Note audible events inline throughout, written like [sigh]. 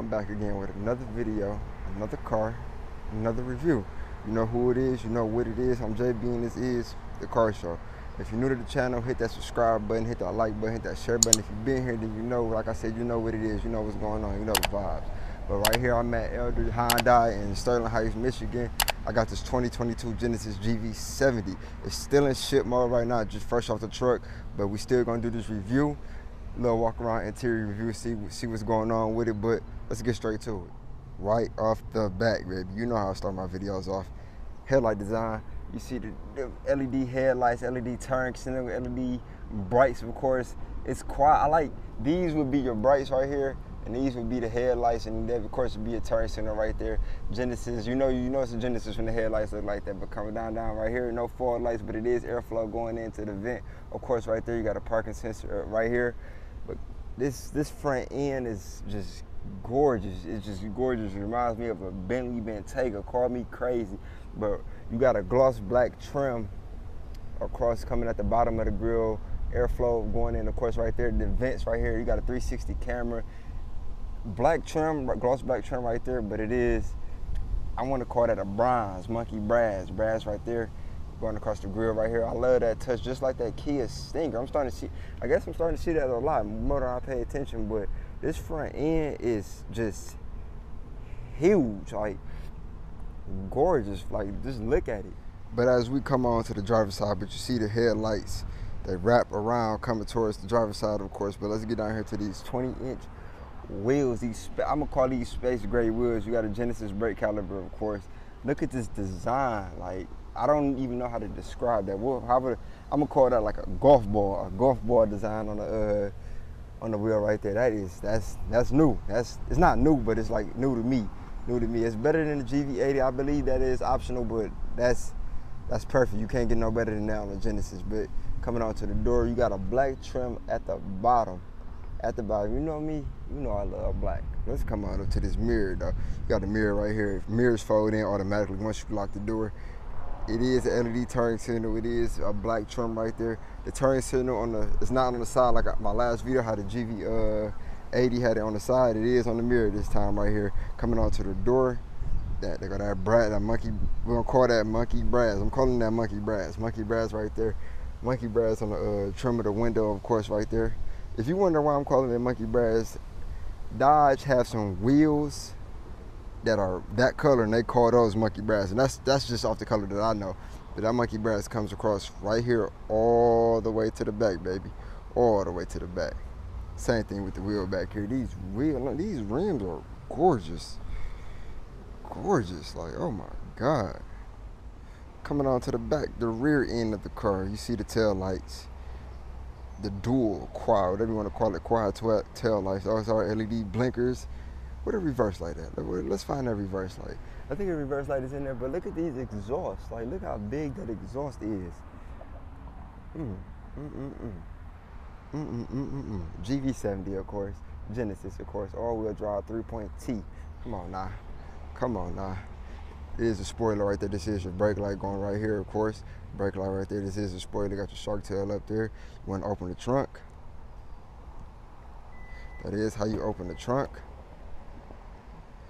I'm back again with another video, another car, another review. You know who it is, you know what it is. I'm JB and this is The Car Show. If you're new to the channel, hit that subscribe button, hit that like button, hit that share button. If you've been here, then you know, like I said, you know what it is, you know what's going on, you know the vibes. But right here, I'm at Elder Hyundai in Sterling Heights, Michigan. I got this 2022 Genesis GV70. It's still in ship mode right now, just fresh off the truck, but we still gonna do this review little walk around interior review, see see what's going on with it. But let's get straight to it. Right off the bat, baby. You know how I start my videos off. Headlight design. You see the, the LED headlights, LED turn signal, LED brights, of course. It's quiet. I like these would be your brights right here, and these would be the headlights, and of course would be a turn signal right there. Genesis, you know, you know it's a Genesis when the headlights look like that. But coming down, down right here, no fog lights, but it is airflow going into the vent. Of course, right there you got a parking sensor uh, right here. But this this front end is just gorgeous. It's just gorgeous. It reminds me of a Bentley Bentayga. Call me crazy, but you got a gloss black trim across coming at the bottom of the grill. Airflow going in, of course, right there. The vents right here. You got a 360 camera. Black trim, gloss black trim right there, but it is. I want to call that a bronze monkey brass. Brass right there going across the grill right here. I love that touch, just like that Kia Stinger. I'm starting to see, I guess I'm starting to see that a lot more than I pay attention, but this front end is just huge, like gorgeous. Like just look at it. But as we come on to the driver's side, but you see the headlights, they wrap around coming towards the driver's side, of course. But let's get down here to these 20 inch wheels. These I'm gonna call these space gray wheels. You got a Genesis brake caliber, of course. Look at this design, like I don't even know how to describe that. Well, however, I'm gonna call that like a golf ball, a golf ball design on the uh, on the wheel right there. That is that's that's new. That's it's not new, but it's like new to me. New to me. It's better than the GV80. I believe that is optional, but that's that's perfect. You can't get no better than that on the Genesis. But coming out onto the door, you got a black trim at the bottom. At the bottom, you know me. You know I love black. Let's come on up to this mirror though. You got the mirror right here. Mirrors fold in automatically once you lock the door. It is an LED turn signal. It is a black trim right there. The turn signal on the it's not on the side like my last video how the GV uh, 80 had it on the side. It is on the mirror this time right here. Coming onto the door. That they got that brass, that monkey. We're gonna call that monkey brass. I'm calling that monkey brass. Monkey brass right there. Monkey brass on the uh, trim of the window, of course, right there. If you wonder why I'm calling it monkey brass, Dodge have some wheels that are that color and they call those monkey brass and that's that's just off the color that I know. But that monkey brass comes across right here all the way to the back baby. All the way to the back. Same thing with the wheel back here. These wheel these rims are gorgeous. Gorgeous like oh my god. Coming on to the back the rear end of the car you see the tail lights. The dual quad whatever you want to call it quad tail lights. Those are led blinkers what a reverse light at? Let's find that reverse light. I think a reverse light is in there, but look at these exhausts. Like, look how big that exhaust is. Mm, mm, mm, mm. Mm, mm, mm, mm, mm. GV70, of course. Genesis, of course. All-wheel drive 3.T. Come on nah. Come on nah. It is a spoiler right there. This is your brake light going right here, of course. Brake light right there. This is a spoiler. Got your shark tail up there. You want to open the trunk. That is how you open the trunk.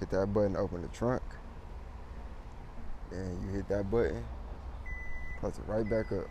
Hit that button, open the trunk. And you hit that button, press it right back up.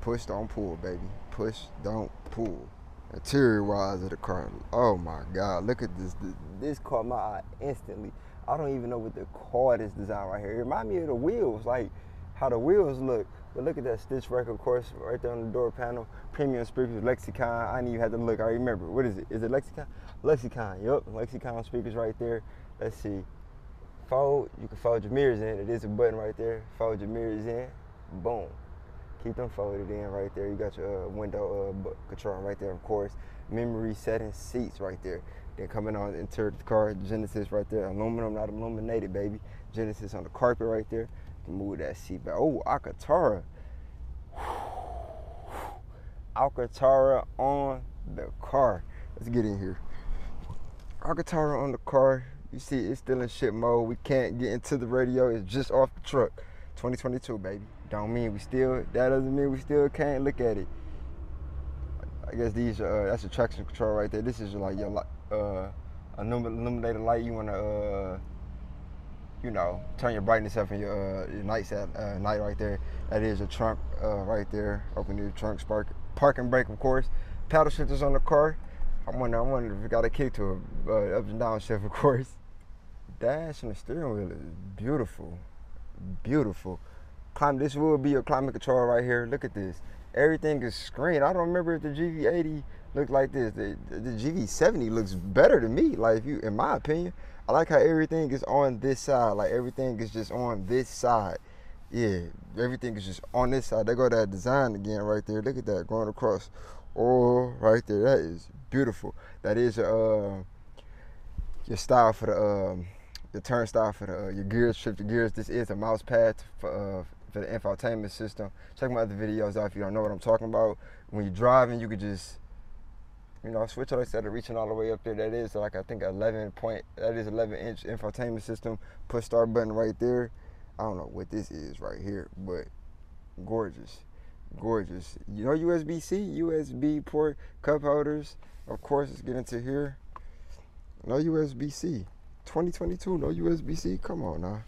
Push, don't pull, baby. Push, don't pull. Interior wise of the car, oh my God, look at this. This caught my eye instantly. I don't even know what the car this design right here. It remind me of the wheels, like how the wheels look. But look at that stitch of course, right there on the door panel. Premium speakers, Lexicon. I didn't even have to look. I remember. What is it? Is it Lexicon? Lexicon. Yup, Lexicon speakers right there. Let's see. Fold. You can fold your mirrors in. It is a button right there. Fold your mirrors in. Boom. Keep them folded in right there. You got your uh, window uh, control right there, of course. Memory setting seats right there. Then coming on into the car, Genesis right there. Aluminum, not illuminated, baby. Genesis on the carpet right there move that seat back. Oh, Alcantara. Alcantara on the car. Let's get in here. Alcantara on the car. You see, it's still in ship mode. We can't get into the radio. It's just off the truck. 2022, baby. Don't mean we still. That doesn't mean we still can't look at it. I guess these. Uh, that's a traction control right there. This is like your uh, illuminated light. You want to, uh, you know, turn your brightness up in your, uh, your night at uh, night right there. That is your trunk uh, right there. Open your trunk, spark, parking brake, of course. Paddle shifters on the car. I wonder, I wonder if it got a kick to it. Uh, up and down shift, of course. Dash and the steering wheel is beautiful, beautiful. Climb. This will be your climate control right here. Look at this. Everything is screen. I don't remember if the GV80 looked like this. The, the GV70 looks better to me. Like if you, in my opinion, I like how everything is on this side. Like everything is just on this side. Yeah, everything is just on this side. They go that design again right there. Look at that going across. Oh, right there. That is beautiful. That is uh, your style for the um, turnstile for the uh, your gears, shift your gears. This is a mouse pad for uh, for the infotainment system. Check my other videos out if you don't know what I'm talking about. When you're driving, you could just you know, switch on instead of reaching all the way up there. That is like I think 11 point. That is 11 inch infotainment system. Push start button right there. I don't know what this is right here, but gorgeous, gorgeous. You know USB-C, USB port, cup holders. Of course, let's get into here. No USB-C. 2022, no USB-C. Come on now.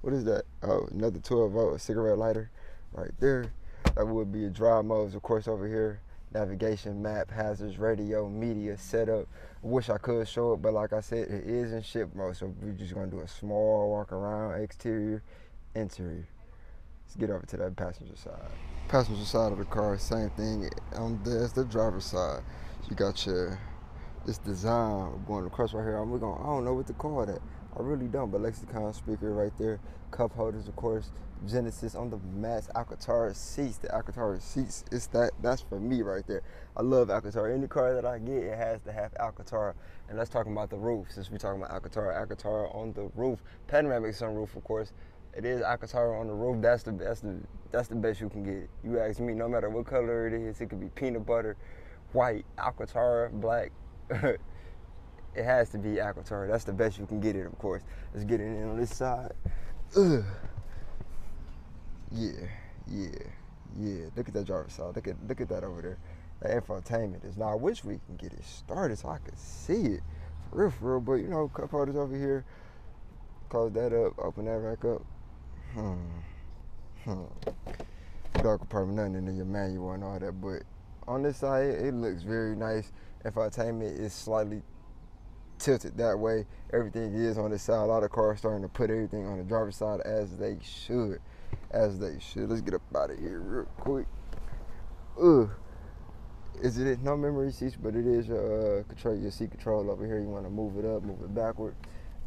What is that? Oh, another 12 volt cigarette lighter right there. That would be a drive modes, of course, over here navigation, map, hazards, radio, media, setup. I wish I could show it, but like I said, it is in ship mode. So we're just gonna do a small walk around, exterior, interior. Let's get over to that passenger side. Passenger side of the car, same thing. On there's the driver's side. You got your this design going across right here. I'm going. I don't know what to call that. I really don't. But Lexicon speaker right there, cup holders, of course. Genesis on the Max Alcantara seats. The Alcantara seats. It's that. That's for me right there. I love Alcantara. Any car that I get, it has to have Alcantara. And let's talk about the roof. Since we're talking about Alcantara, Alcantara on the roof, panoramic sunroof, of course. It is Alcantara on the roof. That's the the that's the best you can get. You ask me, no matter what color it is, it could be peanut butter, white, Alcantara, black. [laughs] it has to be Alcantara. That's the best you can get it, of course. Let's get it in on this side. Ugh. Yeah, yeah, yeah. Look at that driver's side. Look at look at that over there. That infotainment is now. I wish we can get it started so I could see it. For real, for real. But you know, cup holders over here. Close that up. Open that back up. Hmm. Hmm. Dark compartment, nothing in your manual and all that. But on this side, it looks very nice. Infotainment is slightly tilted that way. Everything is on this side. A lot of cars starting to put everything on the driver's side as they should. As they should. Let's get up out of here real quick. Ugh. Is it no memory seats, but it is your uh, control your seat control over here. You want to move it up, move it backward,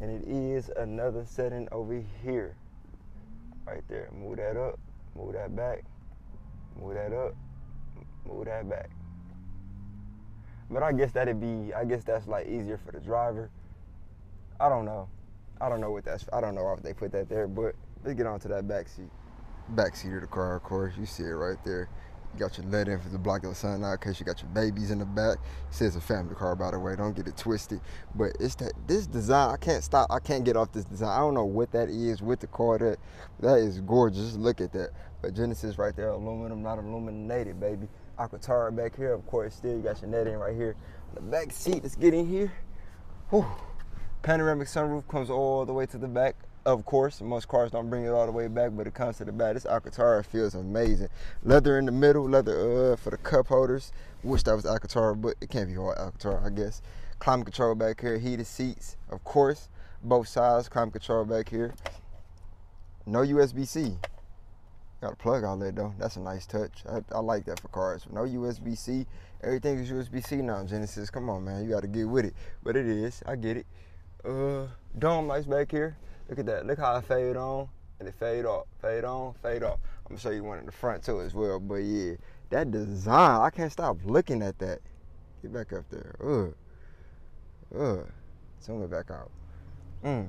and it is another setting over here, right there. Move that up, move that back, move that up, move that back. But I guess that'd be, I guess that's like easier for the driver. I don't know. I don't know what that's, I don't know if they put that there, but let's get on to that back seat. Back seat of the car, of course. You see it right there. Got your lead in for the block the sun out in case you got your babies in the back. It says a family car, by the way. Don't get it twisted. But it's that this design. I can't stop. I can't get off this design. I don't know what that is with the car. That that is gorgeous. Look at that. But Genesis right there, aluminum, not illuminated, baby. Alcantara back here, of course. Still, you got your netting right here. The back seat. Let's get in here. Whew. Panoramic sunroof comes all the way to the back. Of course, most cars don't bring it all the way back, but it comes to the back. This Alcantara feels amazing. Leather in the middle, leather uh, for the cup holders. Wish that was Alcantara, but it can't be all Alcantara, I guess. Climate control back here, heated seats, of course. Both sides, climate control back here. No USB-C. Got a plug outlet though. That's a nice touch. I, I like that for cars. No USB C. Everything is USB C now. Genesis, come on, man. You got to get with it. But it is. I get it. Uh, dome lights back here. Look at that. Look how I fade on and it fade off. Fade on, fade off. I'm gonna show you one in the front too as well. But yeah, that design. I can't stop looking at that. Get back up there. Ugh. Ugh. Zoom it back out. Mm.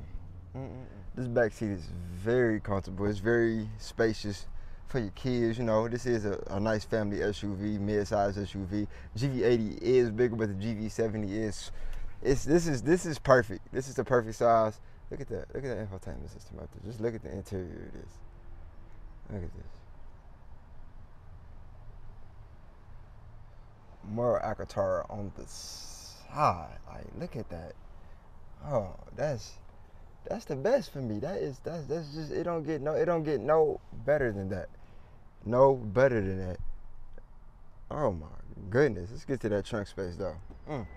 Mm-mm. This back seat is very comfortable. It's very spacious for your kids. You know, this is a, a nice family SUV, mid-size SUV. GV80 is bigger, but the GV70 is. It's this is this is perfect. This is the perfect size. Look at that. Look at that infotainment system out there. Just look at the interior of this. Look at this. More Alcantara on the side. Like, look at that. Oh, that's that's the best for me. That is that's that's just it don't get no it don't get no better than that. No better than that. Oh my goodness. Let's get to that trunk space though. Mm.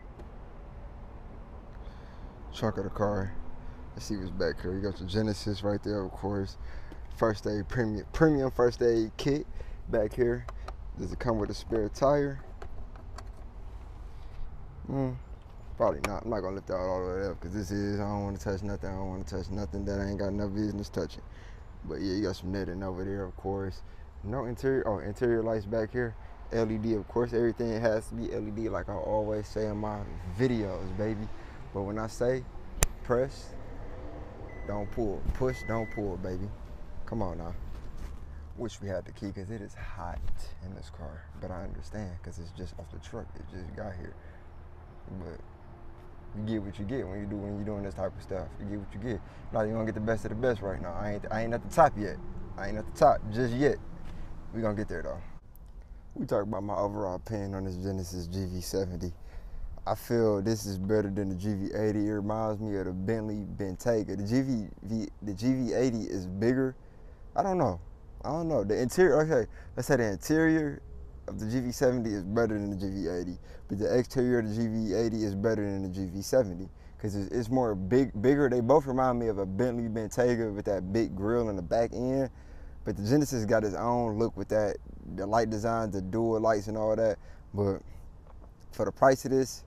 Trunk of the car. Let's see what's back here. You got your Genesis right there, of course. First aid premium premium first aid kit back here. Does it come with a spare tire? Mm, probably not. I'm not gonna lift that all the way up because this is I don't want to touch nothing. I don't want to touch nothing that I ain't got no business touching. But yeah, you got some netting over there, of course. No interior. Oh, interior lights back here. LED, of course. Everything has to be LED, like I always say in my videos, baby. But when I say press, don't pull. Push, don't pull, baby. Come on now. Wish we had the key because it is hot in this car. But I understand because it's just off the truck. It just got here. But you get what you get when you do when you're doing this type of stuff. You get what you get. Now you're gonna get the best of the best right now. I ain't I ain't at the top yet. I ain't at the top just yet. We gonna get there though. We talk about my overall opinion on this Genesis GV70. I feel this is better than the GV80. It reminds me of the Bentley Bentayga. The GV the GV80 is bigger. I don't know. I don't know. The interior. Okay, let's say the interior of the GV70 is better than the GV80, but the exterior of the GV80 is better than the GV70 because it's, it's, more big, bigger. They both remind me of a Bentley Bentayga with that big grill in the back end, but the Genesis got its own look with that, the light designs, the dual lights and all that. But for the price of this,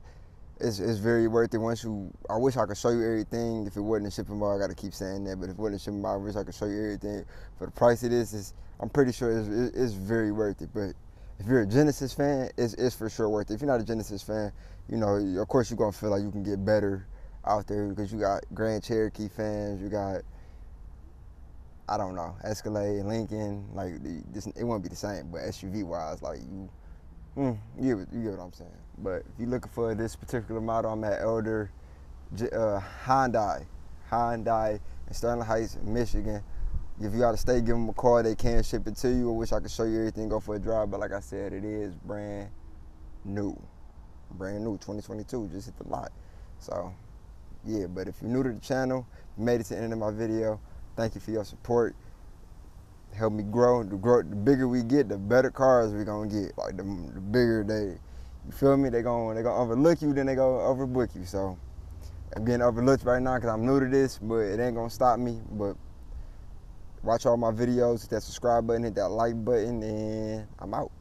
it's, it's very worth it. Once you, I wish I could show you everything. If it wasn't a shipping bar, I got to keep saying that. But if it wasn't a shipping bar, I wish I could show you everything. For the price this, is I'm pretty sure it's, it's very worth it. But if you're a Genesis fan, it's, it's for sure worth it. If you're not a Genesis fan, you know, of course you're gonna feel like you can get better out there because you got Grand Cherokee fans, you got, I don't know, Escalade, Lincoln, like this, it won't be the same, but SUV wise, like you, mm, you, get, you get what I'm saying. But if you're looking for this particular model, I'm at Elder uh, Hyundai, Hyundai in Sterling Heights, Michigan. If you gotta stay, give them a call. They can ship it to you. I wish I could show you everything, go for a drive, but like I said, it is brand new, brand new, 2022. Just hit the lot. So, yeah. But if you're new to the channel, made it to the end of my video. Thank you for your support. Help me grow. The grow, the bigger we get, the better cars we gonna get. Like the, the bigger they, you feel me? They gonna they gonna overlook you, then they gonna overbook you. So I'm getting overlooked right now because I'm new to this, but it ain't gonna stop me. But Watch all my videos, hit that subscribe button, hit that like button, and I'm out.